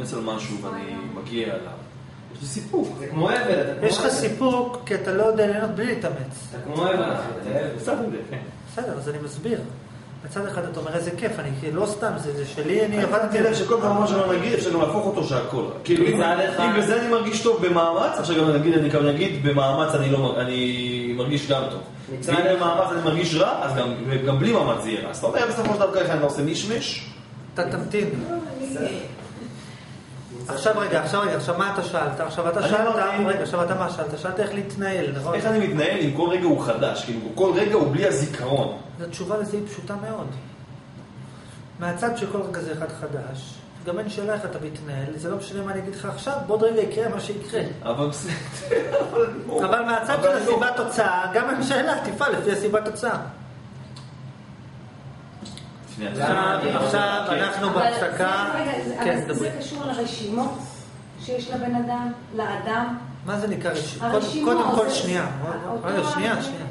על משהו ואני מגיע אליו, יש לי סיפוק. זה כמו אבל. יש לך סיפוק כי אתה לא יודע ליהנות בלי להתאמץ. אתה כמו אבל, אתה אבל. בסדר, אז אני מסביר. מצד אחד אתה אומר איזה כיף, אני לא סתם, זה זה שלי, אני אני עבדתי לב שכל פעם שלא נגיד אפשר גם להפוך אותו שהכל. כאילו אם בזה אני מרגיש טוב במאמץ, עכשיו גם נגיד, אני גם נגיד במאמץ אני לא מרגיש גם טוב. ואם במאמץ אני מרגיש רע, אז גם גם בלי מאמץ זה יהיה רע. אז אתה אומר בסופו של דבר ככה אני לא עושה מישמש. אתה תמתין. עכשיו רגע, עכשיו רגע, עכשיו מה אתה שאלת? עכשיו אתה שאלת, אמרתי- רגע, עכשיו אתה מה שאלת? שאלת איך להתנהל, נכון? איך אני מתנהל אם כל רגע הוא חדש, כאילו כל רגע הוא בלי הזיכרון. התשובה לזה היא פשוטה מאוד. מהצד שכל רגע זה אחד חדש, גם אין שאלה איך אתה מתנהל, זה לא משנה מה אני אגיד לך עכשיו, בעוד רגע יקרה מה שיקרה. אבל בסדר, אבל לא. אבל מהצד של לא. הסיבה תוצאה, גם אין שאלה, תפעל לפי הסיבה תוצאה. עכשיו, כן. אנחנו אבל בהפסקה, רגע, זה- כן, אבל זה. קשור לרשימות שיש לבן אדם, לאדם. מה זה נקרא רשימות? קודם כל שנייה, רגע, שנייה, שנייה.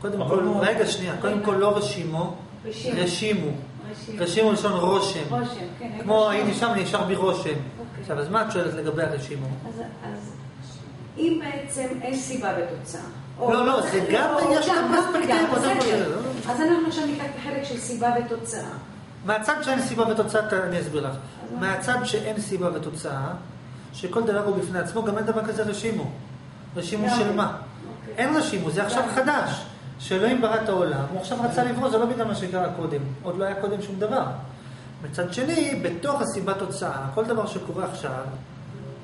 קודם אבל כל, רגע, שנייה, קודם כל לא רשימו, רשימו. רשימו. לשון רושם. רושם, כן. כמו. הייתי שם, נשאר בי רושם. אוקיי. עכשיו, אז מה את שואלת לגבי הרשימו? אז, אז אם בעצם אין סיבה ותוצאה. לא, לא, זה גם, יש גם פרספקטיבה. לא- לא- אז אנחנו עכשיו ניקח את החלק של סיבה ותוצאה. מהצד שאין סיבה ותוצאה, אני אסביר לך. מהצד שאין סיבה ותוצאה, שכל דבר הוא בפני עצמו, גם אין דבר כזה רשימו. רשימו גם. של מה? אוקיי. אין רשימו, זה עכשיו גם. חדש. שאלוהים ברא את העולם, הוא עכשיו רצה לברוא, זה לא בגלל מה שקרה קודם. עוד לא היה קודם שום דבר. מצד שני, בתוך הסיבה תוצאה, כל דבר שקורה עכשיו,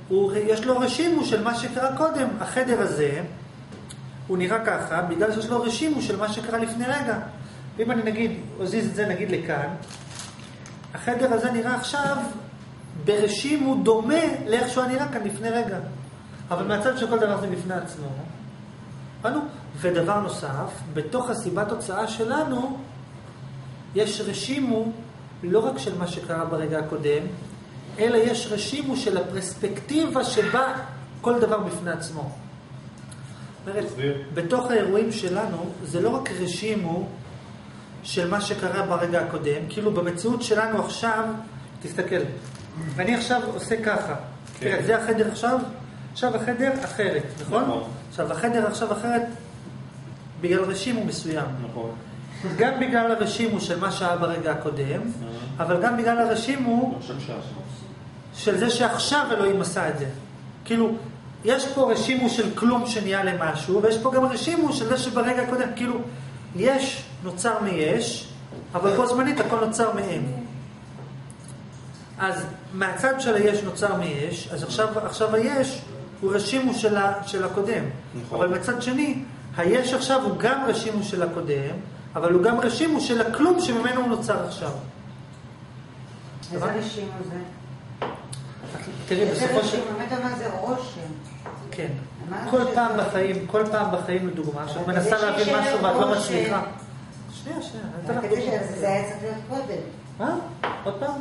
הוא, יש לו רשימו של מה שקרה קודם. החדר הזה, הוא נראה ככה, בגלל שיש לו רשימו של מה שקרה לפני רגע. ואם אני נגיד, אזיז את זה נגיד לכאן, החדר הזה נראה עכשיו ברשימו דומה לאיך שהוא נראה כאן לפני רגע. אבל מהצד שכל דבר זה בפני עצמו. הבנו? ודבר נוסף, בתוך הסיבה תוצאה שלנו, יש רשימו לא רק של מה שקרה ברגע הקודם, אלא יש רשימו של הפרספקטיבה שבה כל דבר בפני עצמו. אומרת. בתוך האירועים שלנו, זה לא רק רשימו של מה שקרה ברגע הקודם, כאילו במציאות שלנו עכשיו, תסתכל, אני עכשיו עושה ככה, כן. תראה, זה החדר עכשיו, עכשיו החדר אחרת, נכון? נכון. עכשיו החדר עכשיו אחרת בגלל רשימו מסוים. נכון. גם בגלל הרשימו של מה שהיה ברגע הקודם, אבל גם בגלל הרשימו. של זה שעכשיו אלוהים עשה את זה. כאילו, יש פה רשימו של כלום שנהיה למשהו, ויש פה גם רשימו של זה שברגע הקודם, כאילו, יש נוצר מיש, אבל בו זמנית הכל נוצר מאין. אז מהצד של היש נוצר מיש, אז עכשיו, עכשיו היש הוא רשימו של, ה, של הקודם. נכון. אבל מצד שני, היש עכשיו הוא גם רשימו של הקודם, אבל הוא גם רשימו של הכלום שממנו הוא נוצר עכשיו. איזה רשימו זה? תראי, איזה בסופו של... רשימו? באמת אבל זה רושם. כן. כל פעם בחיים, כל פעם בחיים לדוגמה, שאת מנסה להבין משהו ואת לא. מצליחה. שנייה, שנייה, אני אתן לך כדי דוגמה. שזה היה צריך להיות קודם. מה? עוד פעם?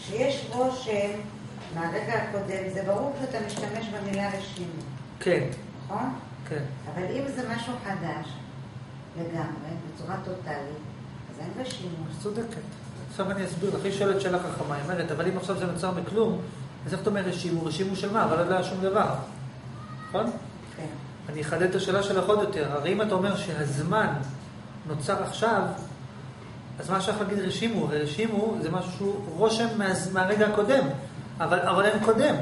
שיש רושם מהרגע הקודם, זה ברור שאתה משתמש במילה רשימו, כן, נכון? כן. אבל אם זה משהו חדש לגמרי, בצורה טוטאלית, אז אין רשימו. את צודקת. עכשיו אני אסביר לך, היא שואלת שאלה חכמה, היא אומרת, אבל אם עכשיו זה נוצר מכלום, אז איך אתה אומר רשימו? רשימו של מה? אבל לא היה שום דבר. נכון? כן. אני אחדד את השאלה שלך עוד יותר. הרי אם אתה אומר שהזמן נוצר עכשיו, אז מה שייך להגיד רשימו? רשימו זה משהו שהוא רושם מה, מהרגע הקודם, אבל, אבל אין קודם.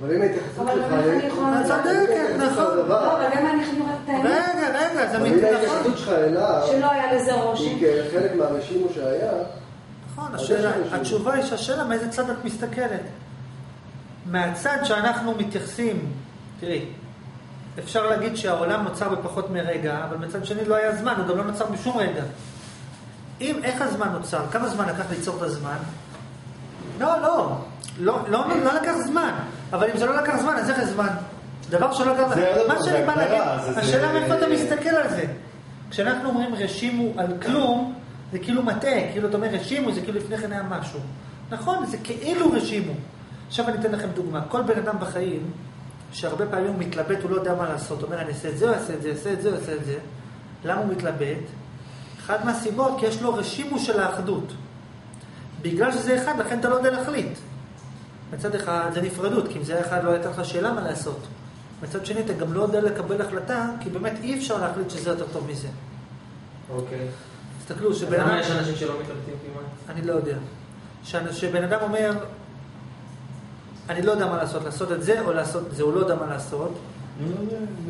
אבל אם ההתייחסות אבל שלך איך היא... אני יכולה... את צודקת, נכון. לא, אבל למה את האמת? רגע, רגע, זה אבל אם נכון. ההתייחסות שלך אליו, שלא היה לזה רושם. היא כחלק מהרשימו שהיה, נכון. התשובה היא שהשאלה מאיזה צד את מסתכלת. מהצד שאנחנו מתייחסים, תראי, אפשר להגיד שהעולם נוצר בפחות מרגע, אבל מצד שני לא היה זמן, הוא גם לא נוצר בשום רגע. אם, איך הזמן נוצר? כמה זמן לקח ליצור את הזמן? לא, לא, לא, לא, לא לקח זמן. אבל אם זה לא לקח זמן, אז איך הזמן? דבר שלא לקח זה מה שאני בא להגיד, השאלה מאיפה אתה מסתכל על זה. כשאנחנו אומרים רשימו על כלום, זה כאילו מטעה, כאילו אתה אומר רשימו, זה כאילו לפני כן היה משהו. נכון, זה כאילו רשימו. עכשיו אני אתן לכם דוגמה. כל בן אדם בחיים, שהרבה פעמים הוא מתלבט, הוא לא יודע מה לעשות. אומר, אני אעשה את זה, אעשה את זה, אעשה את זה, אעשה את זה. למה הוא מתלבט? אחת מהסיבות, כי יש לו רשימו של האחדות. בגלל שזה אחד, לכן אתה לא יודע להחליט. מצד אחד זה נפרדות, כי אם זה היה אחד לא הייתה לך שאלה מה לעשות. מצד שני, אתה גם לא יודע לקבל החלטה, כי באמת אי אפשר להחליט שזה יותר טוב מזה. אוקיי. תסתכלו, שבן למה אדם... יש אנשים שלא מתלבטים כמעט? אני לא יודע. שבן אדם אומר, אני לא יודע מה לעשות, לעשות את זה או לעשות את זה, הוא לא יודע מה לעשות. אז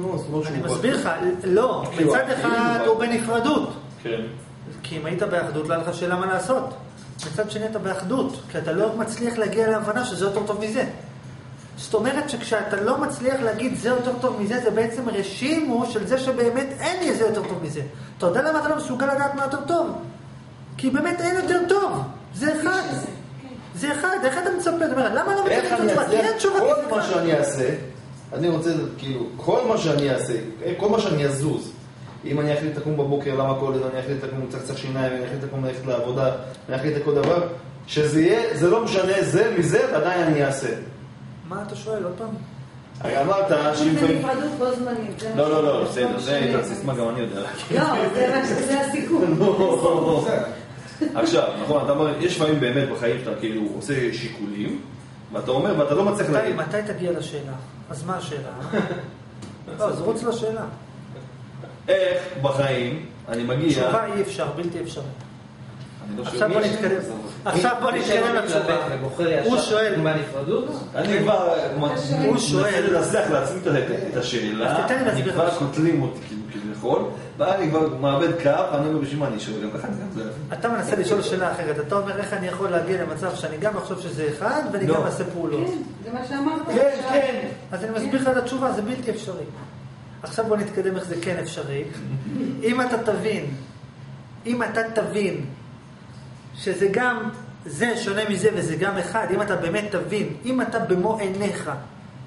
לא אני שהוא- מסביר לך, לא, מצד אחד הוא בנפרדות. כן. כי אם היית באחדות, לא היה לך שאלה מה לעשות. מצד שני אתה באחדות, כי אתה לא מצליח להגיע להבנה שזה יותר טוב מזה. זאת אומרת שכשאתה לא מצליח להגיד זה יותר טוב מזה, זה בעצם רשימו של זה שבאמת אין לי זה יותר טוב מזה. אתה יודע למה אתה לא מסוגל לדעת מה יותר טוב? כי באמת אין יותר טוב. זה אחד. זה אחד, איך אתה מצפה? אתה אומר, למה לא? כי אין אצליח, תשובה. כל מה. שאני אעשה, אני רוצה, כאילו, כל מה שאני אעשה, כל מה שאני אזוז, אם אני אחליט לקום בבוקר, למה כל זה, אני אחליט לקום קצת שיניים, אני אחליט לקום ללכת לעבודה, אני אחליט לכל דבר, שזה יהיה, זה לא משנה, זה מזה, ועדיין אני אעשה. מה אתה שואל? עוד פעם? הרי אמרת זה שאם לפעמים... נפרדות בו זמנית. לא, לא, לא, בסדר, זה סיסמה, גם אני יודע. לא, זה הסיכום. עכשיו, נכון, אתה אומר, יש דברים באמת בחיים שאתה כאילו עושה שיקולים, ואתה אומר, ואתה לא מצליח להגיד. מתי תגיע לשאלה? אז מה השאלה? לא, אז רוץ לשאלה. איך בחיים אני מגיע... תשובה אי אפשר, בלתי אפשרי. אני לא עכשיו בוא נתקדם. עכשיו בוא נתקדם לתשובה. הוא שואל? אני כבר הוא שואל- מנסה לנסח לעצמי את- השאלה, אז תיתן לי אני כבר. קוטלים אותי כאילו כביכול, ואני כבר מאבד קו, ואני אומר בשביל מה אני שואל, גם ככה אני גם. אתה מנסה לשאול שאלה אחרת. אתה אומר איך אני יכול להגיע למצב שאני גם אחשוב שזה אחד, ואני לא. גם אעשה פעולות. כן, זה מה שאמרת. כן. כן. אז אני מסביר לך את התשובה, זה בלתי אפשרי. עכשיו בוא נתקדם איך זה כן אפשרי. אם אתה תבין, אם אתה תבין שזה גם, זה שונה מזה וזה גם אחד, אם אתה באמת תבין, אם אתה במו עיניך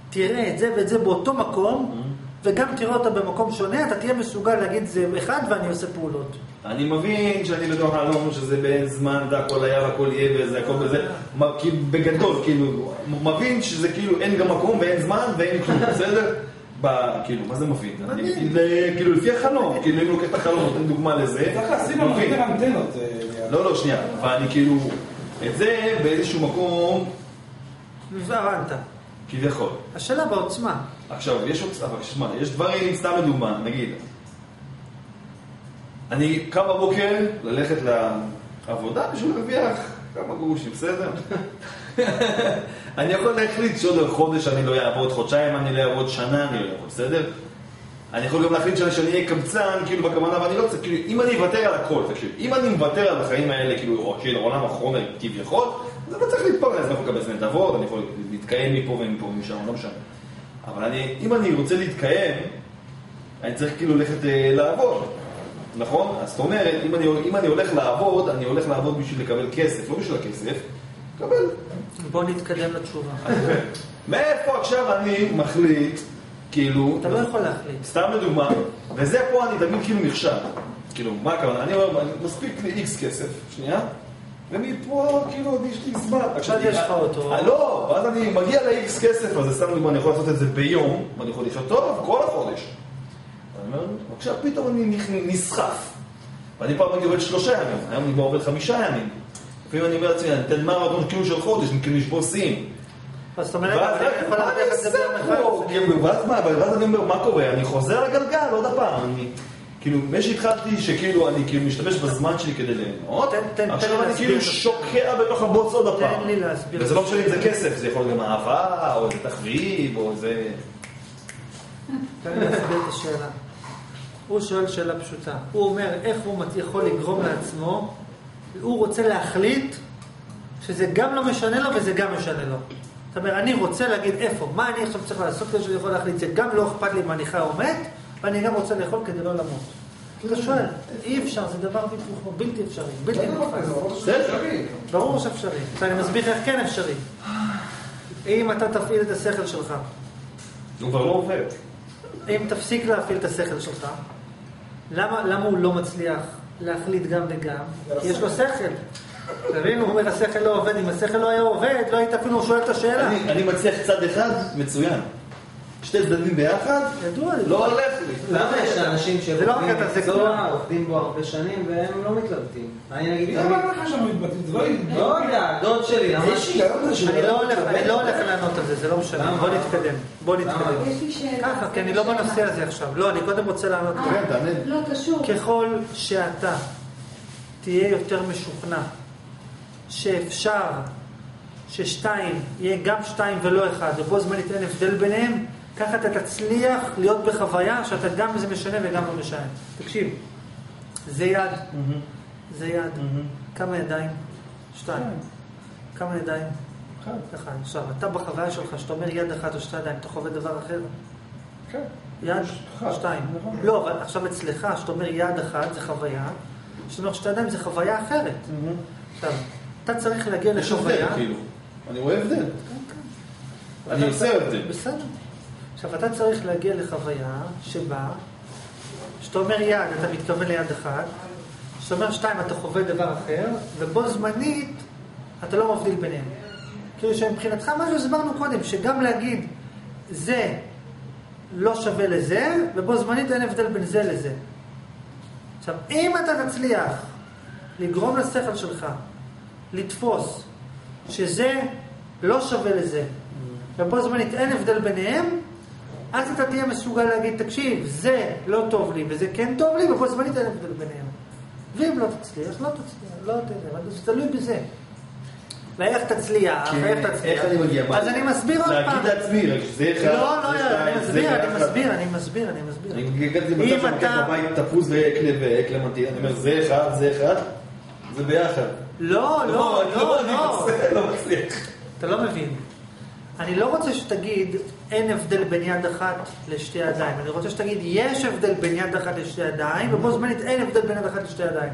תראה את זה ואת זה באותו מקום, וגם תראה אותה במקום שונה, אתה תהיה מסוגל להגיד זה אחד ואני עושה פעולות. אני מבין שאני בתוך החלום שזה באין זמן והכל היה והכל יהיה וזה הכל כאילו בגדול, כאילו, מבין שזה כאילו אין גם מקום ואין זמן ואין כלום, בסדר? ב- כאילו, מה זה מבין? אני- זה כאילו לפי החלום, כאילו אם לוקח את החלום, נותן דוגמה לזה, צריך לשים לנו מבין. אנטנות. אה, לא, לא, שנייה, ואני כאילו, את זה באיזשהו מקום, והבנת. כביכול. השאלה בעוצמה. עכשיו, יש עוד, אבל שמע, יש דברים, סתם לדוגמה, נגיד, אני קם בבוקר ללכת לעבודה בשביל להרוויח כמה גרושים, בסדר? אני יכול להחליט שעוד חודש אני לא אעבוד, חודשיים אני לא אעבוד, שנה אני לא אעבוד, בסדר? אני יכול גם להחליט שאני שאני אהיה קבצן, כאילו בכוונה, ואני לא רוצה, כאילו, אם אני אוותר על הכל, תקשיב, אם אני מוותר על החיים האלה, כאילו, או של עולם החומר כביכול, אז אני לא צריך להתפרנס, אני יכול לקבל נדבות, אני יכול להתקיים מפה ומפה ומשם, לא משנה. אבל אני, אם אני רוצה להתקיים, אני צריך כאילו ללכת אה, לעבוד, נכון? אז זאת אומרת, אם אני, אם אני הולך לעבוד, אני הולך לעבוד בשביל לקבל כסף, לא בשביל הכסף, לקבל. בוא נתקדם לתשובה. מאיפה עכשיו אני מחליט, כאילו, אתה לא יכול להחליט. סתם לדוגמה, וזה פה אני תמיד כאילו נכשל. כאילו, מה הכוונה? אני אומר, מספיק לי איקס כסף, שנייה, ומפה כאילו עוד יש לי זמן. עכשיו יש לך אותו. אה, לא, ואז אני מגיע לאיקס כסף, אז סתם לדוגמה, אני יכול לעשות את זה ביום, ואני יכול לחיות טוב כל החודש. אני אומר, עכשיו פתאום אני נסחף. ואני פעם הייתי עובד שלושה ימים, היום אני כבר עובד חמישה ימים. לפעמים אני אומר לעצמי, אני אתן מרתון כאילו של חודש, אני כאילו לשבור שיאים. אז זאת אומרת? כאילו, ואז אני אומר, מה קורה? אני חוזר לגלגל עוד הפעם. כאילו, מי שהתחלתי שכאילו, אני כאילו משתמש בזמן שלי כדי ליהנות, עכשיו אני כאילו. שוקע בתוך הבוץ עוד הפעם. תן לי להסביר וזה לא. משנה אם זה כסף, זה יכול להיות גם אהבה, או איזה תחביב, או איזה... תן לי להסביר את השאלה. הוא שואל שאלה פשוטה. הוא אומר איך הוא יכול לגרום לעצמו, הוא רוצה להחליט שזה גם לא משנה לו וזה גם משנה לו. זאת אומרת, אני רוצה להגיד איפה, מה אני עכשיו צריך לעשות כדי שאני יכול להחליט, זה גם לא אכפת לי אם אני חי או מת, ואני גם רוצה לאכול כדי לא למות. אתה שואל, אי אפשר, זה דבר בלתי- אפשרי, בלתי נתפס. בסדר. ברור שאפשרי. עכשיו אני מסביר איך כן אפשרי. אם אתה תפעיל את השכל שלך, הוא כבר לא עובד. אם תפסיק להפעיל את השכל שלך, למה, למה הוא לא מצליח להחליט גם וגם? כי יש לו שכל. אתה מבין? הוא אומר, השכל לא עובד. אם השכל לא היה עובד, לא היית אפילו שואל את השאלה. אני אני מצליח צד אחד, מצוין. שתי צדדים ביחד. לא הולך לי. למה יש אנשים זה לא שעובדים מקצוע. עובדים בו הרבה שנים והם לא מתלבטים? אני נגיד, למה אין לך שם מתבטאים? זה לא... לא יודע, דוד שלי, למה? אני לא הולך- לא לענות על זה, זה לא משנה. בוא נתקדם. בוא? נתקדם. יש לי שאלה. ככה, כי אני לא בנושא הזה עכשיו. לא, אני קודם רוצה לענות. אה, כן, תענה. לא קשור. ככל שאתה תהיה יותר משוכנע שאפשר ששתיים יהיה גם שתיים ולא אחד, ובו זמנית אין הבדל ביניהם, ככה אתה תצליח להיות בחוויה שאתה גם זה משנה וגם לא משנה. תקשיב, זה יד, זה יד. כמה ידיים? שתיים. כמה ידיים? אחד. עכשיו, אתה בחוויה שלך, שאתה אומר יד אחת או שתי ידיים, אתה חווה דבר אחר? כן. יד, אחד. שתיים. נכון. לא, אבל עכשיו אצלך, שאתה אומר יד אחת זה חוויה, שאתה אומר שתי ידיים זה חוויה אחרת. עכשיו, אתה צריך להגיע יש הבדל. כאילו. אני רואה הבדל. אני אתה עושה צריך- הבדל. בסדר. עכשיו, אתה צריך להגיע לחוויה שבה, כשאתה אומר יד, אתה מתכוון ליד אחת, כשאתה אומר שתיים, אתה חווה דבר אחר, ובו זמנית, אתה לא מבדיל ביניהם. כאילו שמבחינתך, מה שהסברנו קודם, שגם להגיד, זה לא שווה לזה, ובו זמנית אין הבדל בין זה לזה. עכשיו, אם אתה תצליח לגרום לשכל שלך לתפוס שזה לא שווה לזה, ובו זמנית אין הבדל ביניהם, אז אתה תהיה מסוגל להגיד, תקשיב, זה לא טוב לי וזה כן טוב לי, ובו זמנית אין הבדל ביניהם. ואם לא תצליח, לא תצליח, לא תדע, אבל זה תלוי בזה. ואיך תצליח, כי ואיך תצליח. איך אני מגיע? מה אז? אני מסביר עוד פעם. להגיד לעצמי, רק שזה אחד, לא, לא, לא, אני מסביר, אני. מסביר, אני מסביר, אני מסביר. אני הגעתי למצב שאני לוקח בבית תפוז ואקלה ואקלמנטין, אני אומר, זה אחד, זה אחד, זה ביחד. לא, לא, לא, לא. לא מצליח. אתה לא מבין. אני לא רוצה שתגיד, אין הבדל בין יד אחת לשתי ידיים. אני רוצה שתגיד, יש הבדל בין יד אחת לשתי ידיים, ובו זמנית אין הבדל בין יד אחת לשתי ידיים.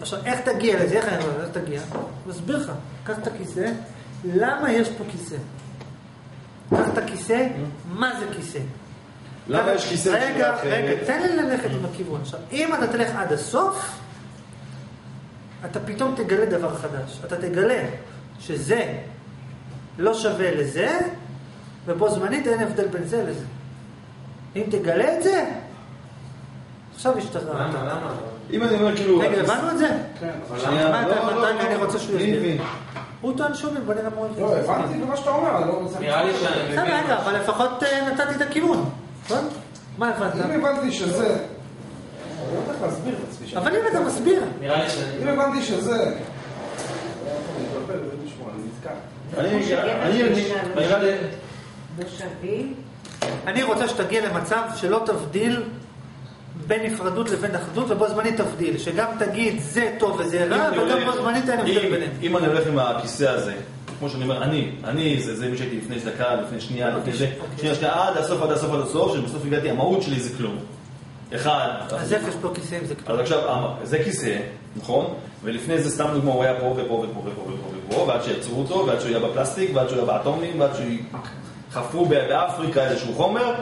עכשיו, איך תגיע לזה? איך אני אומר, איך תגיע? מסביר לך. קח את הכיסא, למה יש פה כיסא? קח את הכיסא, מה זה כיסא? למה יש כיסא רגע, בשיטה אחרת? רגע, תן לי ללכת עם הכיוון. עכשיו, אם אתה תלך עד הסוף, אתה פתאום תגלה דבר חדש. אתה תגלה שזה לא שווה לזה, ובו זמנית אין הבדל בין זה לזה. אם תגלה את זה, עכשיו השתחררת. למה, למה? אם אני אומר כאילו... רגע, הבנו את זה? כן, אבל מה אתה- לא, לא, לא, אני רוצה שהוא יסביר. הוא טוען שומעים, בוא נראה מה הוא לא. הבנתי במה שאתה אומר, אני לא רוצה... נראה לי שאני בסדר, מבין. רגע, אבל לפחות אה, נתתי את הכיוון, נכון? מה הבנת? אם הבנתי שזה... לא את. אבל אם אתה מסביר, נראה לי שאני... אם הבנתי שזה... אני רוצה שתגיע למצב שלא תבדיל בין נפרדות לבין אחדות, ובו זמנית תבדיל. שגם תגיד זה טוב וזה רע, וגם בו זמנית אין הבדל אם- ביניהם. אם אני הולך עם הכיסא הזה, כמו שאני אומר, אני, אני, זה זה מי שהייתי לפני דקה, לפני שנייה, לפני זה, שנייה, שנייה, עד הסוף, עד הסוף, עד הסוף, שבסוף הגעתי, המהות שלי זה כלום. אחד, אז איך יש פה כיסא אם זה אז כתוב? עכשיו, זה כיסא, נכון? ולפני זה, סתם דוגמא, הוא היה פה ופה ופה ופה ופה ופה, ועד שיצרו אותו, ועד שהוא היה בפלסטיק, ועד שהוא היה באטומים, ועד שחפרו באפריקה איזשהו חומר,